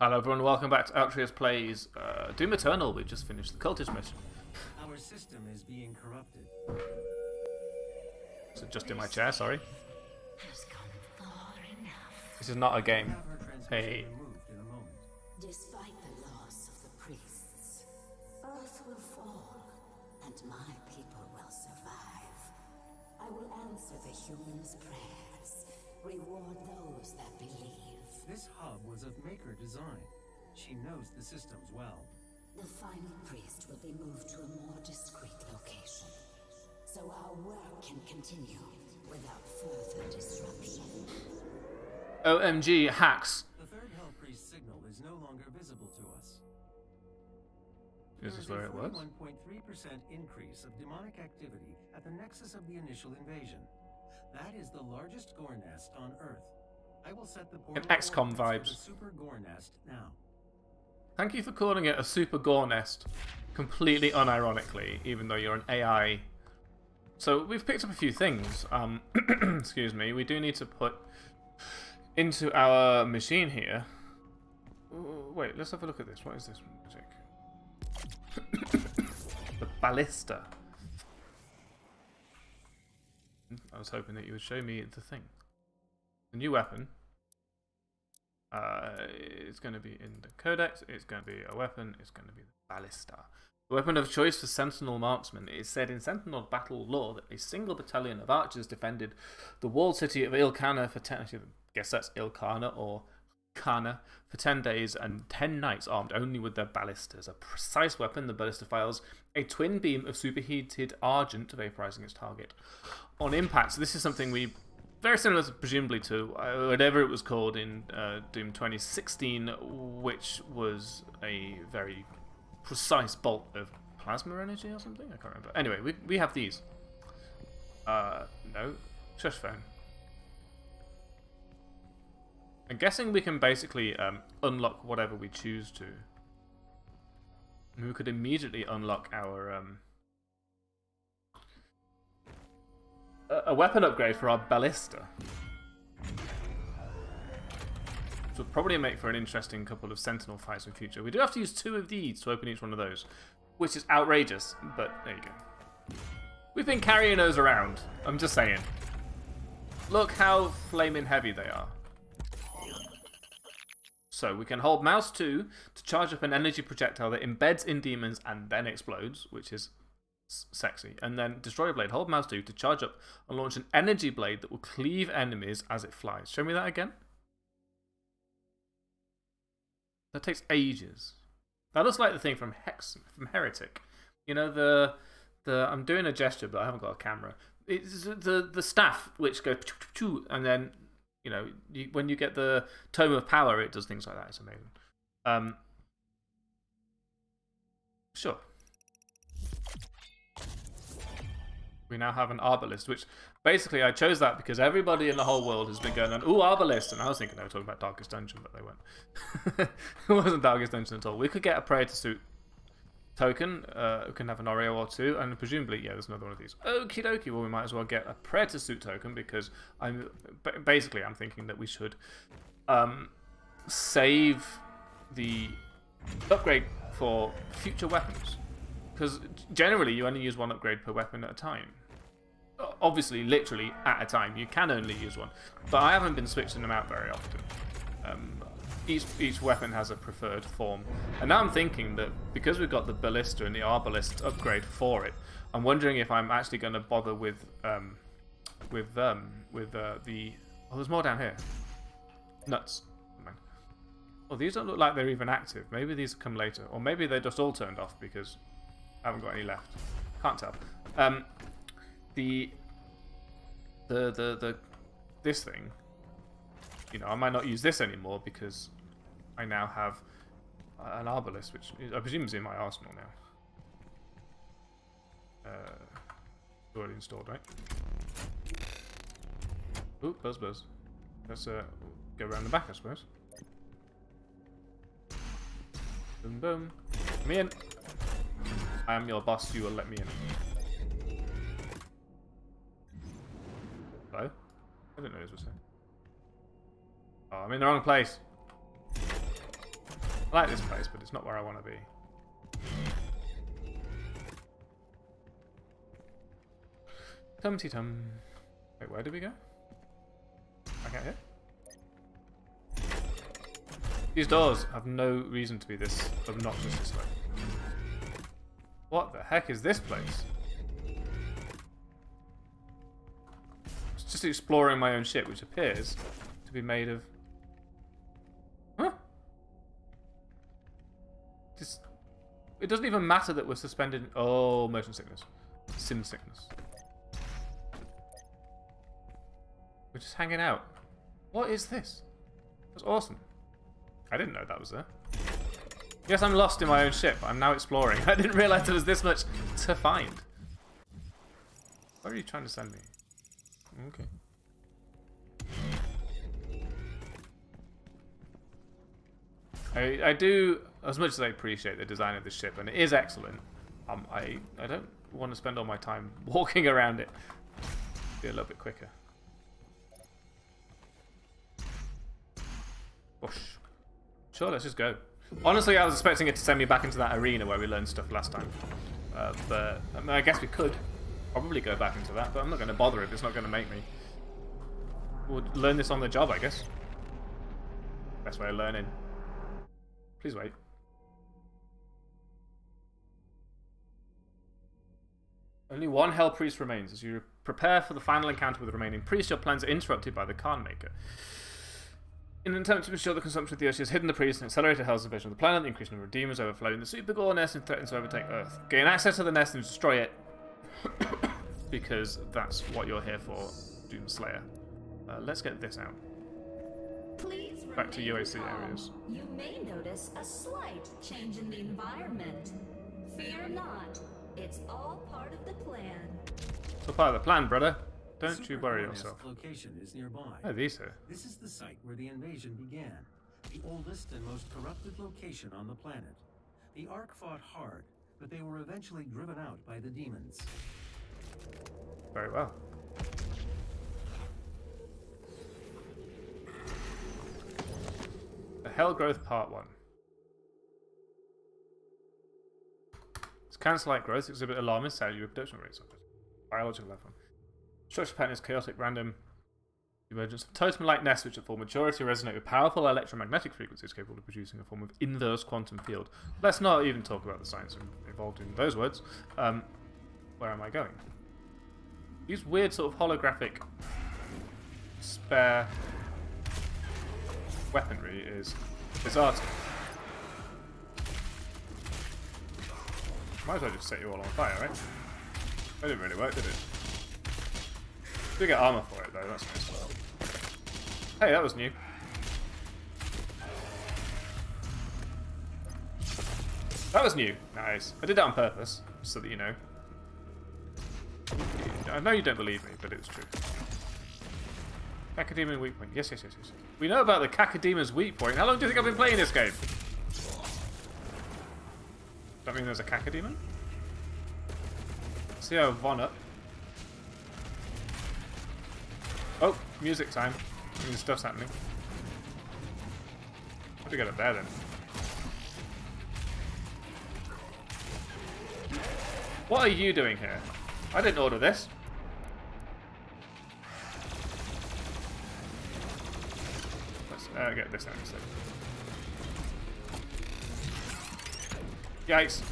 Hello everyone, welcome back to Altreus Plays uh, Doom Eternal. We just finished the cultist mission. Our system is being corrupted. Is So just in my chair, sorry. has come far. This is not a game. Have her transmission Hey. removed in a moment. Despite the loss of the priests, Earth will fall, and my people will survive. I will answer the humans' prayers, reward those that believe. This hub was of Maykr design. She knows the systems well. The final priest will be moved to a more discreet location, so our work can continue without further disruption. OMG, hacks. The third Hell Priest signal is no longer visible to us. Is There this a where it was? 41.3% increase of demonic activity at the nexus of the initial invasion. That is the largest gore nest on Earth. I will set the portal XCOM vibes. super gore nest now. Thank you for calling it a super gore nest. Completely unironically, even though you're an AI. So we've picked up a few things. Um, excuse me. We do need to put into our machine here. Wait, let's have a look at this. What is this magic? the ballista. I was hoping that you would show me the thing. The new weapon. Uh, it's going to be in the codex. It's going to be a weapon. It's going to be the ballista. The weapon of choice for Sentinel marksmen. It is said in Sentinel battle lore that a single battalion of archers defended the walled city of Ilkana for ten. I guess that's Ilkana or Kana for ten days and ten nights, armed only with their ballistas. A precise weapon, the ballista fires a twin beam of superheated argent, vaporizing its target on impact. So this is something we very similar, presumably, to uh, whatever it was called in uh, Doom 2016, which was a very precise bolt of plasma energy or something. I can't remember. Anyway, we we have these. Uh, no, shush phone. I'm guessing we can basically um, unlock whatever we choose to. We could immediately unlock our um, a weapon upgrade for our ballista. Which will probably make for an interesting couple of Sentinel fights in future. We do have to use two of these to open each one of those, which is outrageous, but there you go. We've been carrying those around. I'm just saying. Look how flaming heavy they are. So we can hold mouse 2 to charge up an energy projectile that embeds in demons and then explodes, which is sexy. And then Destroyer Blade, hold mouse 2 to charge up and launch an energy blade that will cleave enemies as it flies. Show me that again. That takes ages. That looks like the thing from Hex from Heretic. You know the the I'm doing a gesture but I haven't got a camera. It's the the staff which goes and then you know you, when you get the tome of power it does things like that. It's amazing. Um, sure. We now have an Arbalest, which basically I chose that because everybody in the whole world has been going on, ooh, Arbalest, and I was thinking they were talking about Darkest Dungeon, but they weren't. it wasn't Darkest Dungeon at all. We could get a Praetor suit token, uh, we can have an Oreo or two, and presumably, yeah, there's another one of these. Okie dokie, well, we might as well get a Praetor suit token because I'm basically I'm thinking that we should um, save the upgrade for future weapons because generally you only use one upgrade per weapon at a time. Obviously, literally at a time, you can only use one, but I haven't been switching them out very often. Um, each each weapon has a preferred form, and now I'm thinking that because we've got the ballista and the arbalest upgrade for it, I'm wondering if I'm actually going to bother with um, with um, with uh, the. Oh, there's more down here. Nuts. Oh, these don't look like they're even active. Maybe these come later, or maybe they're just all turned off because I haven't got any left. Can't tell. Um, the the the the this thing. You know, I might not use this anymore because I now have an arbalest, which I presume is in my arsenal now. Uh, already installed, right? Ooh, buzz buzz. Let's uh, go around the back, I suppose. Boom, boom. Let me in. I am your boss. You will let me in. I didn't know this was here. Oh, I'm in the wrong place. I like this place, but it's not where I want to be. Tumty tum. Wait, where did we go? Back out here? These doors have no reason to be this obnoxious this way. What the heck is this place? Just exploring my own ship, which appears to be made of... Huh? This... It doesn't even matter that we're suspended... Oh, motion sickness. Sim sickness. We're just hanging out. What is this? That's awesome. I didn't know that was there. Yes, I'm lost in my own ship. I'm now exploring. I didn't realize there was this much to find. Where are you trying to send me? Okay. I, I do, as much as I appreciate the design of the ship, and it is excellent, um, I, I don't want to spend all my time walking around it. Be a little bit quicker. Whoosh. Sure, let's just go. Honestly, I was expecting it to send me back into that arena where we learned stuff last time. Uh, but I, mean, I guess we could probably go back into that, but I'm not going to bother if it's not going to make me. We'll learn this on the job, I guess. Best way of learning. Please wait. Only one Hell Priest remains. As you prepare for the final encounter with the remaining priest, your plans are interrupted by the Khan Maykr. In an attempt to ensure the consumption of the Earth has hidden the priest and accelerated Hell's invasion of the planet, the increased number of demons overflowing the Super Gore nest and threatens to overtake Earth. Gain access to the nest and destroy it, because that's what you're here for, Doomslayer. Uh, let's get this out. Please Back to UAC calm. areas. You may notice a slight change in the environment. Fear not. It's all part of the plan. So part of the plan, brother. Don't Super you worry yourself. location is nearby. Oh, these are. This is the site where the invasion began. The oldest and most corrupted location on the planet. The ARC fought hard, but they were eventually driven out by the demons. Very well. The Hell Growth Part 1. Its cancer-like growth exhibit alarming cellular reproduction rates. Biological level. Structure pattern is chaotic, random. Emergence of totem-like nests which at full maturity resonate with powerful electromagnetic frequencies capable of producing a form of inverse quantum field. Let's not even talk about the science involved in those words. Um, where am I going? Use weird sort of holographic spare weaponry is bizarre. Might as well just set you all on fire, right? That didn't really work, did it? Do get armor for it though, that's nice. Hey, that was new. That was new. Nice. I did that on purpose, so that you know. I know you don't believe me, but it's true. Cacodemon weak point. Yes, yes, yes, yes. We know about the Cacodemon's weak point. How long do you think I've been playing this game? That mean there's a Cacodemon? See how Von up. Oh, music time. I mean, stuff's happening. How do we get up there then? What are you doing here? I didn't order this. Let's uh, get this out instead. Yikes.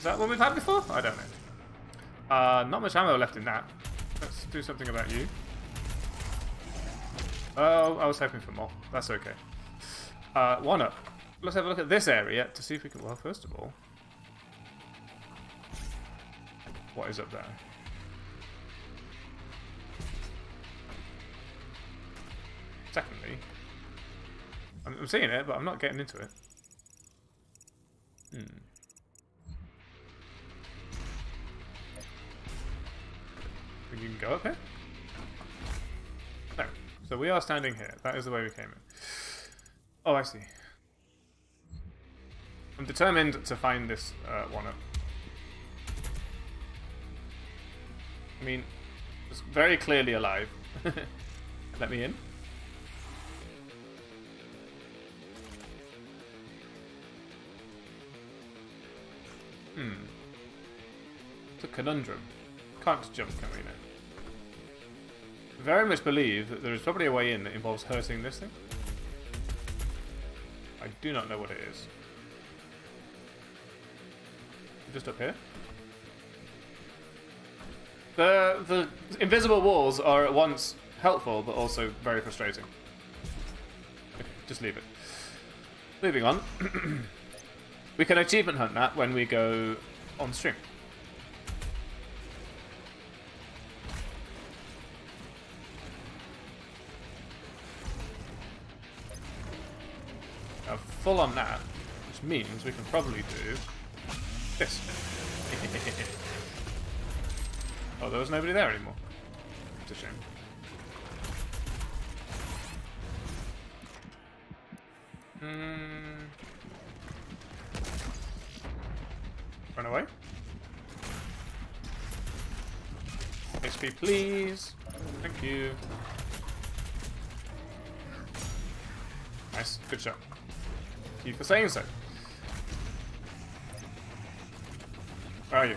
Is that what we've had before? I don't know. Uh, not much ammo left in that. Let's do something about you. Oh, I was hoping for more. That's okay. Uh, one up. Let's have a look at this area to see if we can... Well, first of all... What is up there? Secondly... I'm, I'm seeing it, but I'm not getting into it. Hmm. You can go up here? No. So we are standing here. That is the way we came in. Oh, I see. I'm determined to find this uh, one up. I mean, it's very clearly alive. Let me in. Hmm. It's a conundrum. Can't jump, can we now? Very much believe that there is probably a way in that involves hurting this thing. I do not know what it is. Just up here? The the invisible walls are at once helpful but also very frustrating. Okay, just leave it. Moving on. we can achievement hunt that when we go on stream. On that, which means we can probably do this. oh, there was nobody there anymore. It's a shame. Hmm. Run away. XP, please. Thank you. Nice. Good shot. You for saying so. Where are you?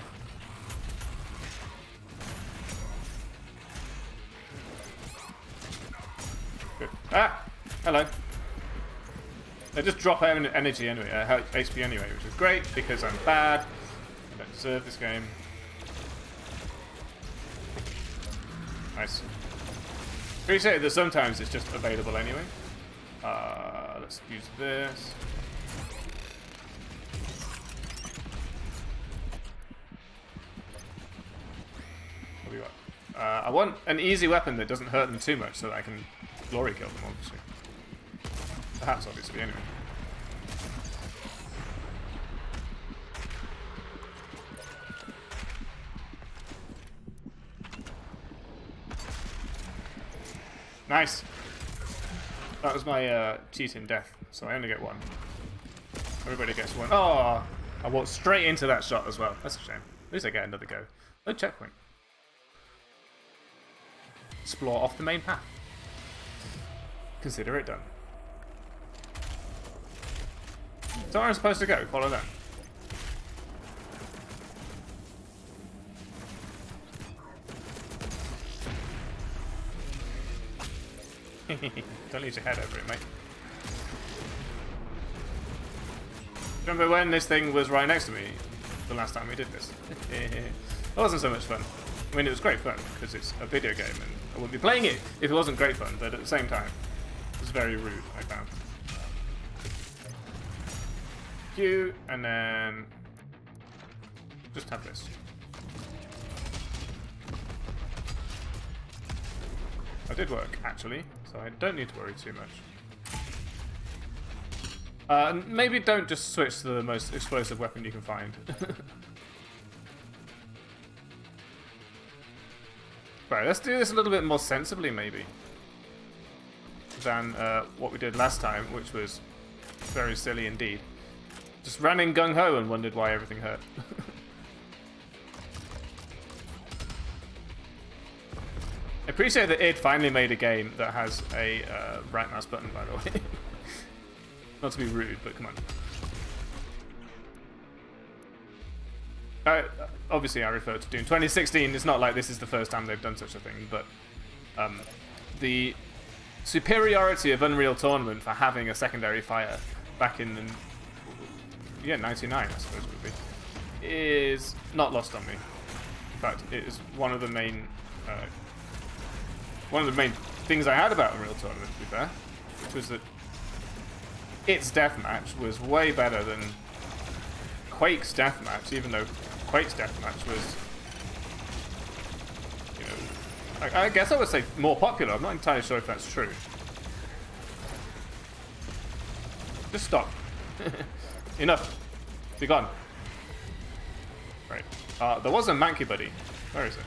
Good. Ah! Hello. They just drop en- energy anyway, uh, HP anyway, which is great because I'm bad. I don't deserve this game. Nice. Appreciate that sometimes it's just available anyway. Uh, let's use this. Want an easy weapon that doesn't hurt them too much so that I can glory kill them, obviously. Perhaps, obviously, anyway. Nice. That was my uh, cheating death, so I only get one. Everybody gets one. Oh, I walked straight into that shot as well. That's a shame. At least I get another go. No checkpoint. Explore off the main path. Consider it done. So where I'm supposed to go? Follow them. Don't lose your head over it, mate. Remember when this thing was right next to me the last time we did this? it wasn't so much fun. I mean, it was great fun because it's a video game and I wouldn't be playing it if it wasn't great fun, but at the same time, it was very rude, I found. Q, and then just have this. That did work, actually, so I don't need to worry too much. Uh, maybe don't just switch to the most explosive weapon you can find. right, let's do this a little bit more sensibly, maybe, than uh, what we did last time, which was very silly indeed. Just ran in gung-ho and wondered why everything hurt. I appreciate that id finally made a game that has a uh, right mouse button, by the way. Not to be rude, but come on. Uh, obviously, I refer to Doom 2016. It's not like this is the first time they've done such a thing, but um, the superiority of Unreal Tournament for having a secondary fire back in the yeah 99, I suppose would be, is not lost on me. In fact, it is one of the main uh, one of the main things I had about Unreal Tournament, to be fair, which was that its deathmatch was way better than Quake's deathmatch, even though Quake's deathmatch was, you know, I, I guess I would say more popular. I'm not entirely sure if that's true. Just stop. Enough. Be gone. Right. Uh, there was a Mancubus. Where is it?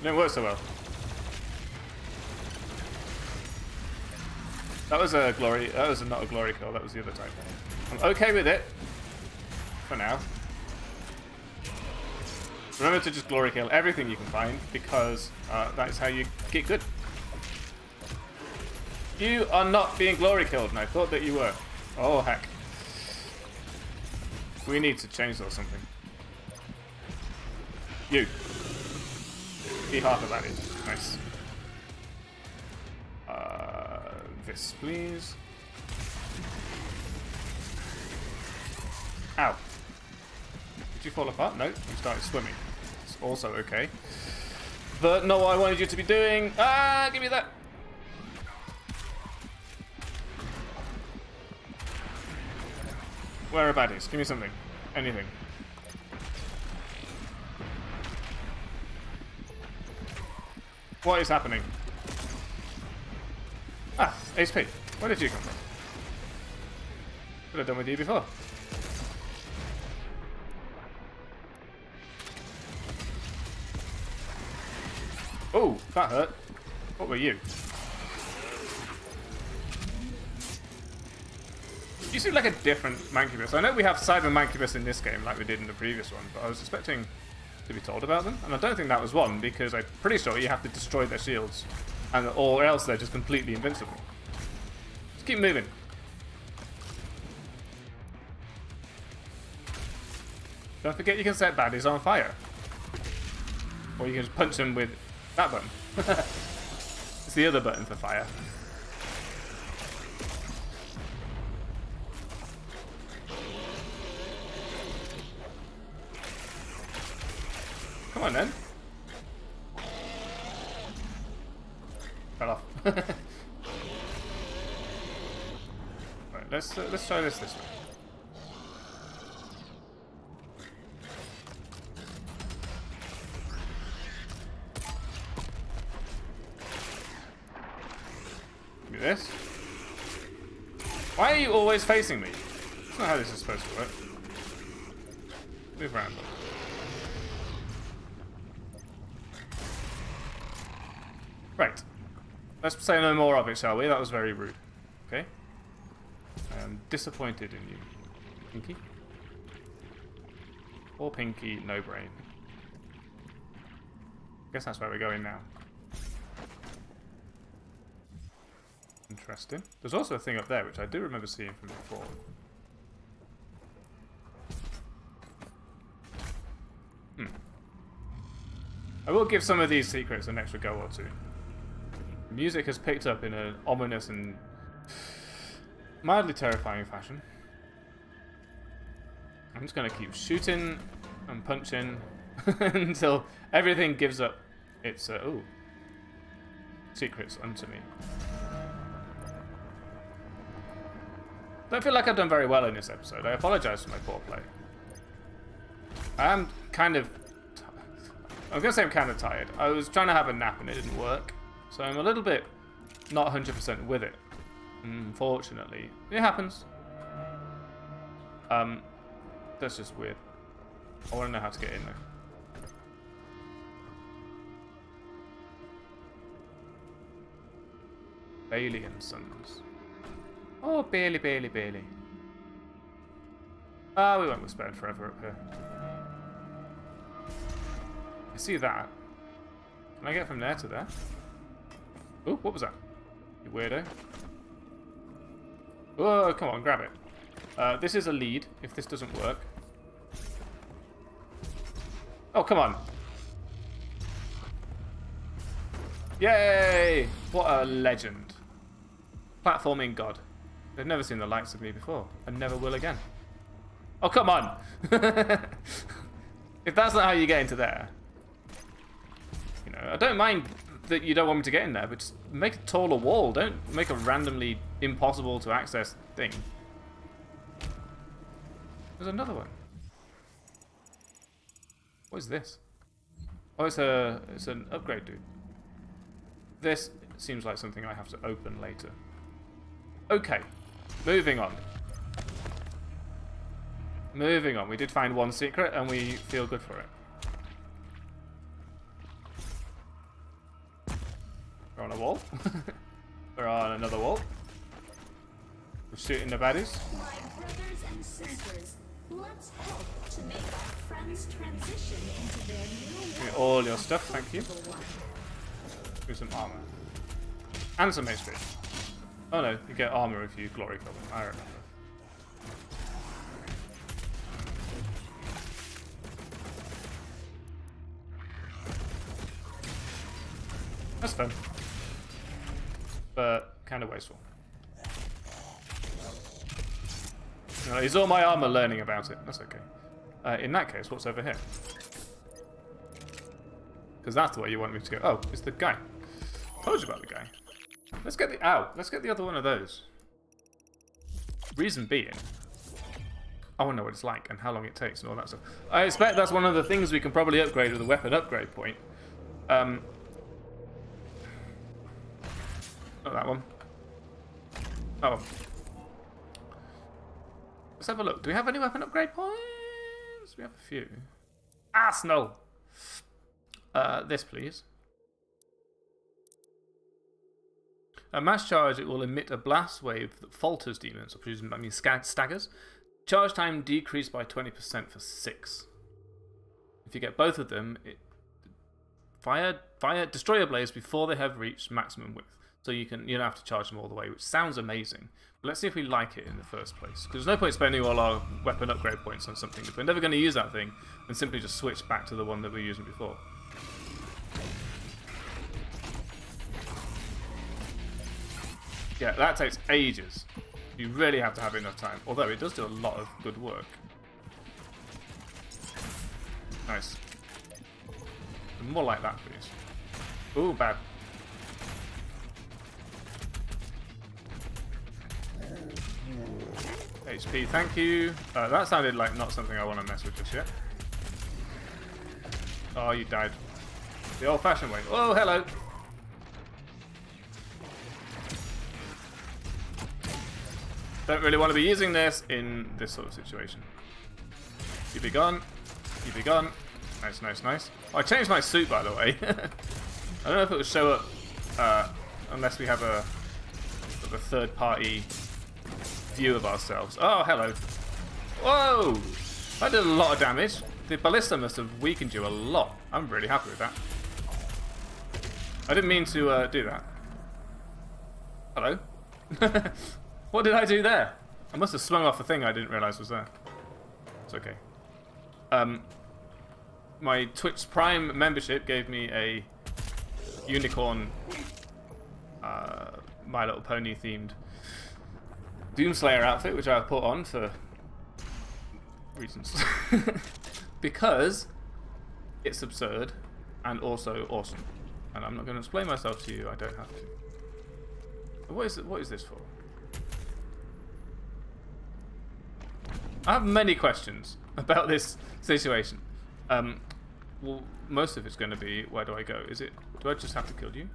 It didn't work so well. That was a glory. That was not a glory kill. That was the other type. I'm okay with it. For now. Remember to just glory kill everything you can find because uh, that is how you get good. You are not being glory killed, and I thought that you were. Oh, heck. We need to change that or something. You. Be half of that is. Nice. Uh, this, please. Ow. You fall apart? No, you started swimming. It's also okay. But not what I wanted you to be doing. Ah, give me that. Where are baddies? Give me something. Anything. What is happening? Ah, HP. Where did you come from? Could have done with you before. Oh, that hurt. What were you? You seem like a different Mancubus. I know we have Cyber Mancubus in this game like we did in the previous one, but I was expecting to be told about them. And I don't think that was one, because I'm pretty sure you have to destroy their shields, and or else they're just completely invincible. Just keep moving. Don't forget you can set baddies on fire. Or you can just punch them with that button. it's the other button for fire. Come on then. Fell off. right, let's uh, let's try this this way. Give me this. Why are you always facing me? That's not how this is supposed to work. Move around. Right. Let's say no more of it, shall we? That was very rude. Okay. I am disappointed in you. Pinky? Or Pinky, no brain. I Guess that's where we're going now. Interesting. There's also a thing up there, which I do remember seeing from before. Hmm. I will give some of these secrets an extra go or two. Music has picked up in an ominous and mildly terrifying fashion. I'm just going to keep shooting and punching until everything gives up its, uh, ooh, secrets unto me. Don't feel like I've done very well in this episode. I apologise for my poor play. I am kind of... I was going to say I'm kind of tired. I was trying to have a nap and it didn't work. So I'm a little bit not 100% with it. Unfortunately. It happens. Um, that's just weird. I want to know how to get in there. And Sons. Oh, Bailey, Bailey, Bailey. Ah, we won't be spared forever up here. I see that. Can I get from there to there? Oh, what was that? You weirdo. Oh, come on, grab it. Uh, this is a lead, if this doesn't work. Oh, come on. Yay! What a legend. Platforming god. They've never seen the likes of me before, and never will again. Oh, come on! if that's not how you get into there. You know, I don't mind that you don't want me to get in there, but just make a taller wall. Don't make a randomly impossible to access thing. There's another one. What is this? Oh, it's a it's an upgrade, dude. This seems like something I have to open later. Okay, moving on. Moving on. We did find one secret, and we feel good for it. We're on a wall. We're on another wall. We're shooting the baddies. My brothers and sisters, let's help to make our friends transition into their new Give me all your stuff, thank you. Give some armor. And some HP. Oh no, you get armor if you glory kill them. I remember. That's fun. But kind of wasteful. No, it's all my armor learning about it. That's okay. Uh, in that case, what's over here? Because that's the way you want me to go. Oh, it's the guy. Told you about the guy. Let's get the ow. Let's get the other one of those. Reason being, I want to know what it's like and how long it takes and all that stuff. I expect that's one of the things we can probably upgrade with a weapon upgrade point. Um, not that one. Oh. Let's have a look. Do we have any weapon upgrade points? We have a few. Arsenal. Uh, this, please. A mass charge, it will emit a blast wave that falters demons, or presumably, I mean, staggers. Charge time decreased by 20% for 6. If you get both of them, it fire, fire, Destroyer Blades before they have reached maximum width. So you can you don't have to charge them all the way, which sounds amazing. But let's see if we like it in the first place. Because there's no point spending all our weapon upgrade points on something if we're never going to use that thing, and simply just switch back to the one that we were using before. Yeah, that takes ages. You really have to have enough time. Although it does do a lot of good work. Nice. More like that, please. Ooh, bad. HP, thank you. Uh, that sounded like not something I want to mess with just yet. Oh, you died. The old-fashioned way. Oh, hello. Don't really want to be using this in this sort of situation. You be gone. You be gone. Nice, nice, nice. Oh, I changed my suit, by the way. I don't know if it will show up uh, unless we have a, a third-party view of ourselves. Oh, hello. Whoa! That did a lot of damage. The ballista must have weakened you a lot. I'm really happy with that. I didn't mean to uh, do that. Hello? what did I do there? I must have swung off a thing I didn't realise was there. It's okay. Um, my Twitch Prime membership gave me a unicorn uh, My Little Pony themed Doomslayer outfit, which I've put on for reasons. because it's absurd and also awesome. And I'm not going to explain myself to you, I don't have to. What is, what is this for? I have many questions about this situation. Um, well, most of it's going to be, where do I go? Is it, do I just have to kill you?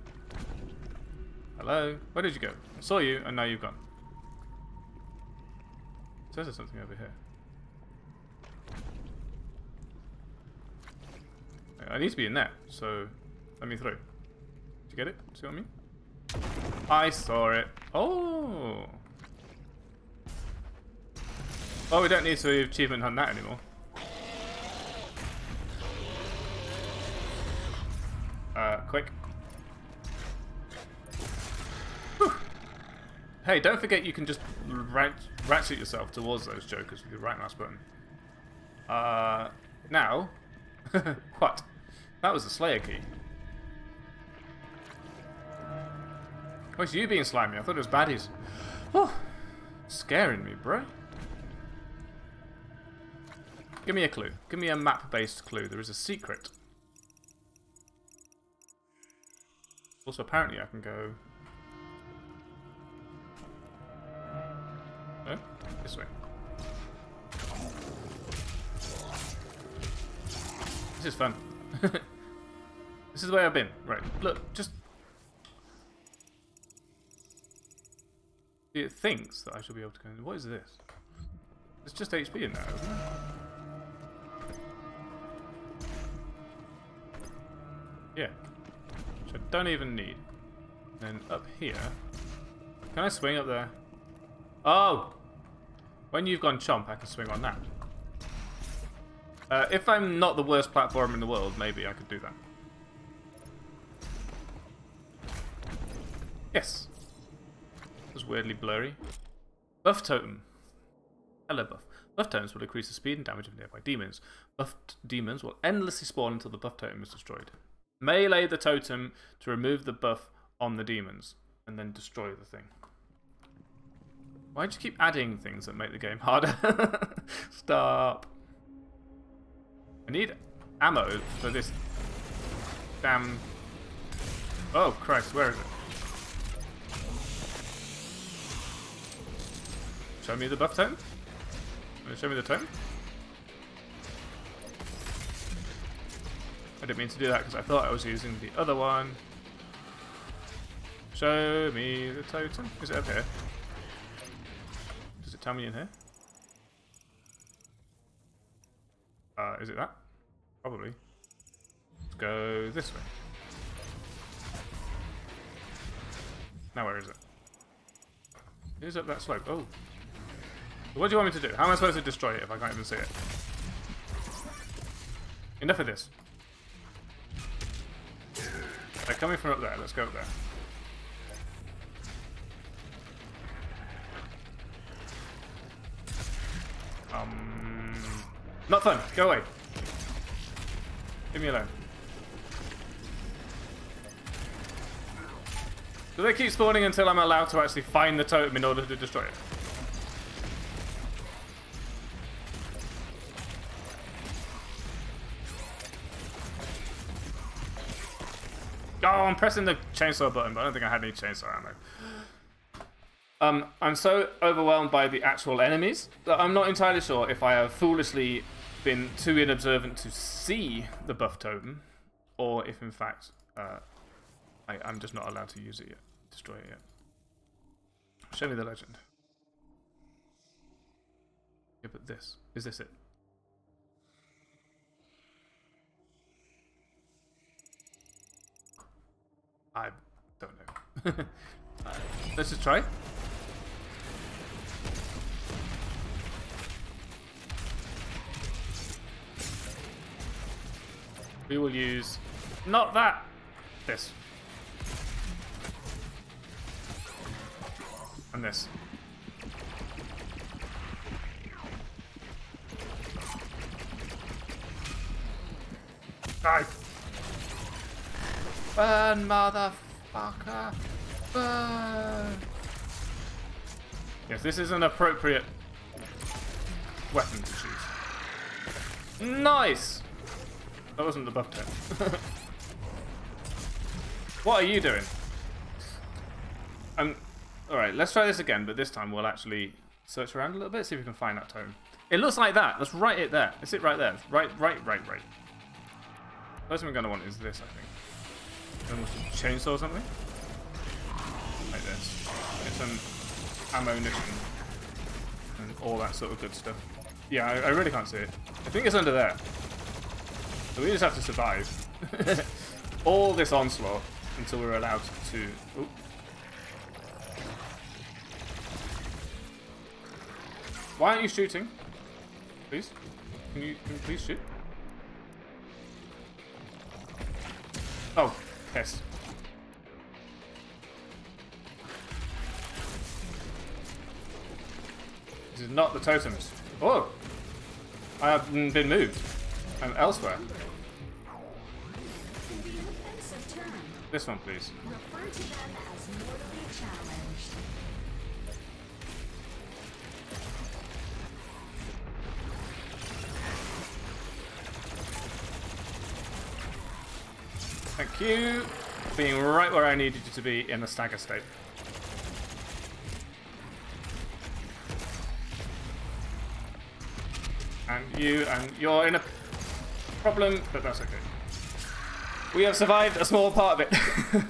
Hello? Where did you go? I saw you, and now you've gone. Says there's something over here. I need to be in there, so let me through. Did you get it? See what I mean? I saw it. Oh! Oh, we don't need to achievement hunt that anymore. Uh, quick. Whew. Hey, don't forget you can just rat ratchet yourself towards those jokers with your right mouse button. Uh, now, what? That was the Slayer key. What's you being slimy? I thought it was baddies. Oh, scaring me, bro. Give me a clue. Give me a map-based clue. There is a secret. Also, apparently I can go... No? This way. This is fun. this is the way I've been. Right, look, just... It thinks that I should be able to go... What is this? It's just HP in there, Yeah. Which I don't even need. Then up here... Can I swing up there? Oh! When you've gone chomp, I can swing on that. Uh, if I'm not the worst platform in the world, maybe I could do that. Yes. It was weirdly blurry. Buff totem. Hello, buff. Buff totems will increase the speed and damage of nearby demons. Buffed demons will endlessly spawn until the buff totem is destroyed. Melee the totem to remove the buff on the demons, and then destroy the thing. Why do you keep adding things that make the game harder? Stop. I need ammo for this damn... Oh, Christ, where is it? Show me the buff totem? Show me the totem? I didn't mean to do that because I thought I was using the other one. Show me the totem. Is it up here? Does it tell me in here? Uh, is it that? Probably. Let's go this way. Now where is it? It is up that slope. Oh. What do you want me to do? How am I supposed to destroy it if I can't even see it? Enough of this. They're coming from up there. Let's go up there. Um, not fun. Go away. Leave me alone. Do they keep spawning until I'm allowed to actually find the totem in order to destroy it? Oh, I'm pressing the chainsaw button, but I don't think I had any chainsaw ammo. Um, I'm so overwhelmed by the actual enemies that I'm not entirely sure if I have foolishly been too inobservant to see the buff totem, or if in fact uh, I, I'm just not allowed to use it yet, destroy it yet. Show me the legend. Yeah, but this is this it? I don't know. uh, let's just try. We will use not that. This. And this. Die. Burn, motherfucker. Burn. Yes, this is an appropriate weapon to choose. Nice! That wasn't the buff tip. what are you doing? Um, Alright, let's try this again, but this time we'll actually search around a little bit, see if we can find that tone. It looks like that. Let's write it there. It's it right there. Right, right, right, right. First thing we're going to want is this, I think. Almost a chainsaw or something. Like this. Get some ammunition. And all that sort of good stuff. Yeah, I, I really can't see it. I think it's under there. So we just have to survive. all this onslaught until we're allowed to... Ooh. Why aren't you shooting? Please? Can you, can you please shoot? Oh, yes. This is not the totems. Oh! I have been moved. I'm elsewhere. This one, please. You. Being right where I needed you to be in the stagger state. And you, and you're in a problem, but that's okay. We have survived a small part of it.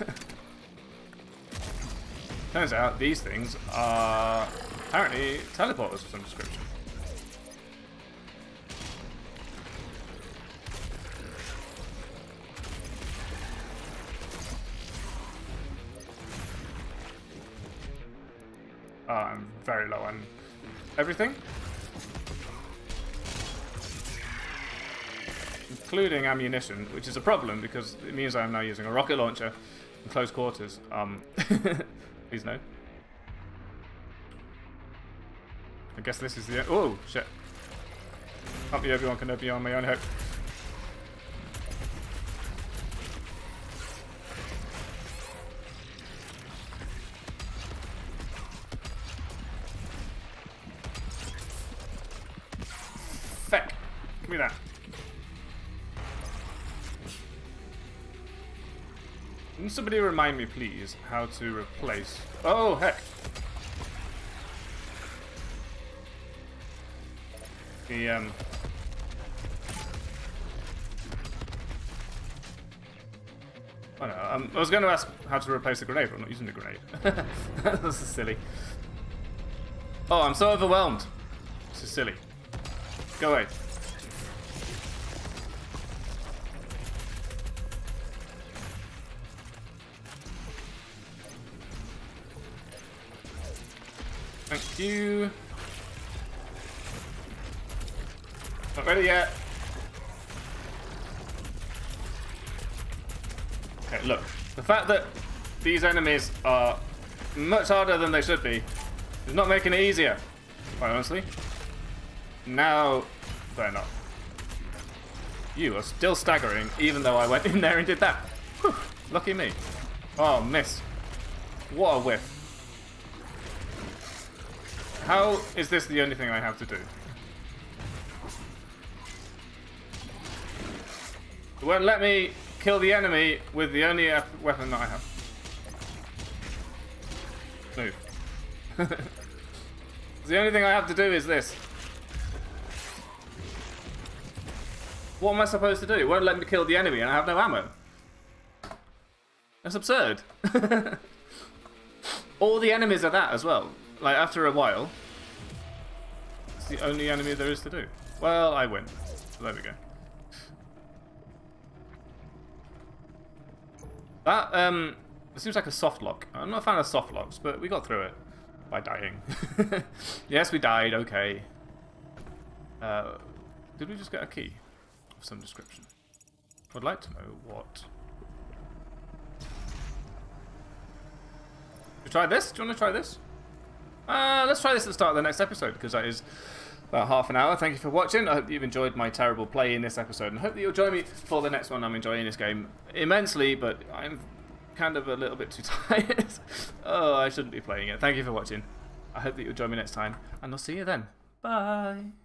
Turns out these things are apparently teleporters of some description. I'm very low on everything. including ammunition, which is a problem because it means I am now using a rocket launcher in close quarters. Um, please no. I guess this is the. Oh shit! Can't be everyone can be on my own hope. Somebody remind me, please, how to replace... Oh, heck! The, um... Oh no, um, I was going to ask how to replace a grenade, but I'm not using a grenade. this is silly. Oh, I'm so overwhelmed. This is silly. Go away. You. Not ready yet. Okay, look. The fact that these enemies are much harder than they should be is not making it easier, quite honestly. Now they're not. You are still staggering, even though I went in there and did that. Whew, lucky me. Oh, miss. What a whiff. How is this the only thing I have to do? It won't let me kill the enemy with the only weapon that I have. Move. the only thing I have to do is this. What am I supposed to do? It won't let me kill the enemy and I have no ammo. That's absurd. All the enemies are that as well. Like, after a while, it's the only enemy there is to do. Well, I win. So there we go. That, um, it seems like a soft lock. I'm not a fan of soft locks, but we got through it by dying. yes, we died, okay. Uh, did we just get a key of some description? I'd like to know what. We try this? Do you want to try this? Uh, let's try this at the start of the next episode because that is about half an hour. Thank you for watching. I hope you've enjoyed my terrible play in this episode and hope that you'll join me for the next one. I'm enjoying this game immensely, but I'm kind of a little bit too tired. oh, I shouldn't be playing it. Thank you for watching. I hope that you'll join me next time, and I'll see you then. Bye.